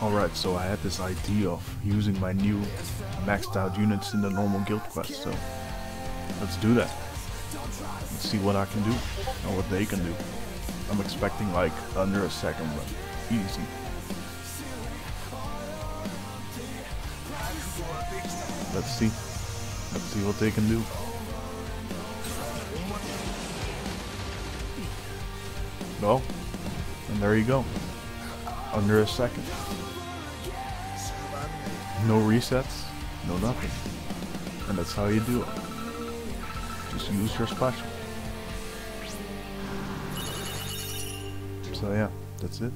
Alright, so I had this idea of using my new maxed out units in the normal guild quest, so let's do that. Let's see what I can do, and what they can do. I'm expecting like under a second run. Easy. Let's see. Let's see what they can do. Well, and there you go. Under a second. No resets, no nothing. And that's how you do it. Just use your special. So yeah, that's it.